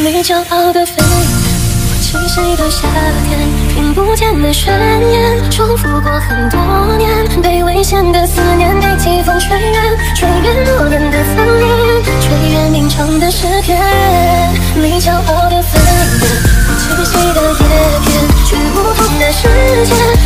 你骄傲的飞远，我栖息的夏天，听不见的宣言，重复过很多年，被危险的思念被季风吹远，吹远我们的森林，吹远吟唱的诗篇。你骄傲的飞远，我栖息的叶片，去不同的世界。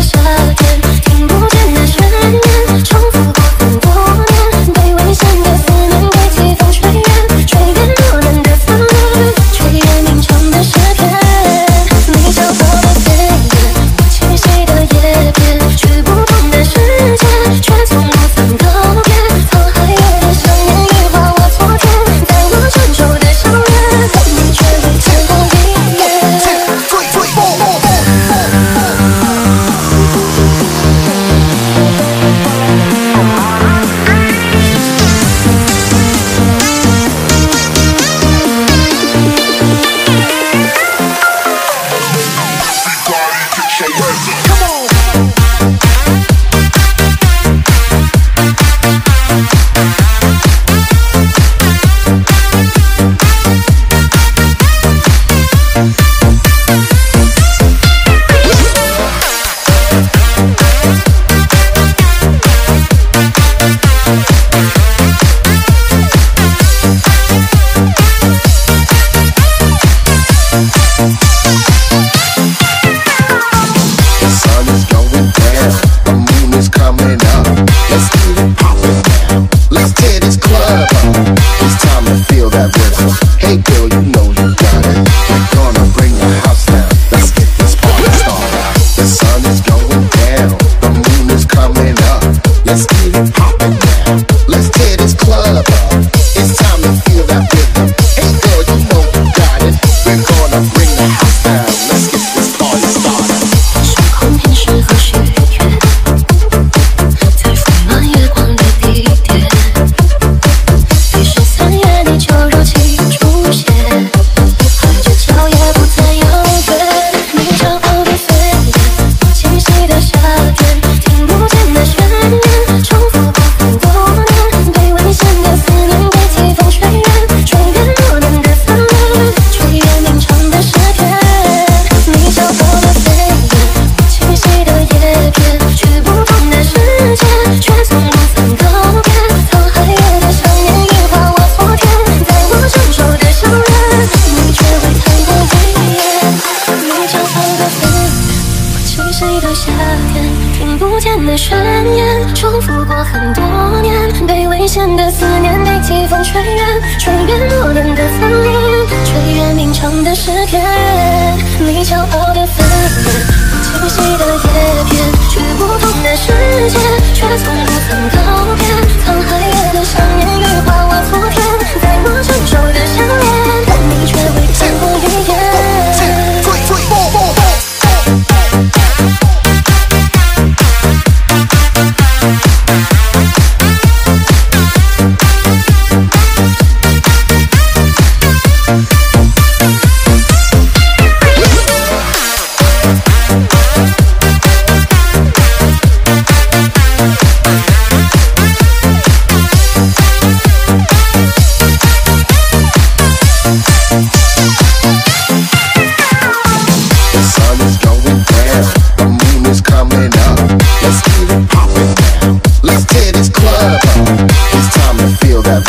下重复过很多年，被危险的思念，被季风吹远，吹远落难的森林，吹远吟唱的诗篇，你骄傲的分裂。